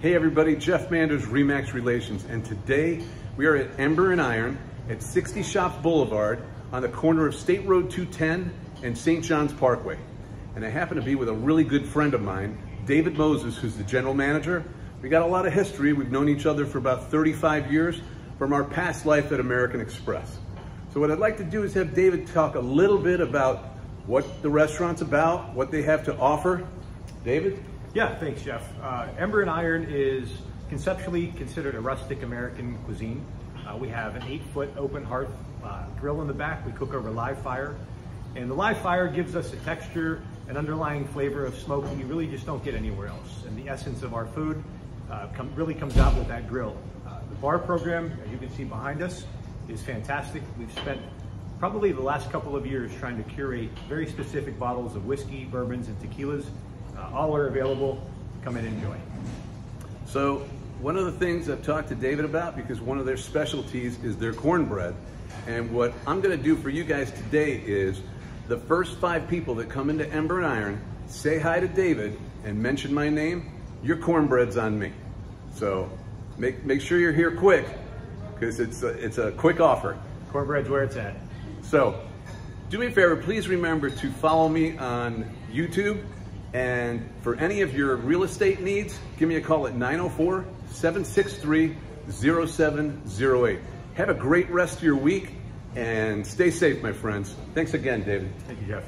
Hey everybody, Jeff Manders, Remax Relations, and today we are at Ember and Iron at 60 Shops Boulevard on the corner of State Road 210 and St. John's Parkway. And I happen to be with a really good friend of mine, David Moses, who's the general manager. We got a lot of history. We've known each other for about 35 years from our past life at American Express. So what I'd like to do is have David talk a little bit about what the restaurant's about, what they have to offer. David? Yeah, thanks, Jeff. Uh, Ember and Iron is conceptually considered a rustic American cuisine. Uh, we have an eight foot open hearth uh, grill in the back. We cook over live fire. And the live fire gives us a texture, an underlying flavor of smoke that you really just don't get anywhere else. And the essence of our food uh, really comes out with that grill. Uh, the bar program, as you can see behind us, is fantastic. We've spent probably the last couple of years trying to curate very specific bottles of whiskey, bourbons, and tequilas uh, all are available. Come and enjoy. So one of the things I've talked to David about, because one of their specialties is their cornbread. And what I'm gonna do for you guys today is the first five people that come into Ember and Iron, say hi to David and mention my name, your cornbread's on me. So make, make sure you're here quick because it's a, it's a quick offer. Cornbread's where it's at. So do me a favor, please remember to follow me on YouTube and for any of your real estate needs, give me a call at 904 763 0708. Have a great rest of your week and stay safe, my friends. Thanks again, David. Thank you, Jeff.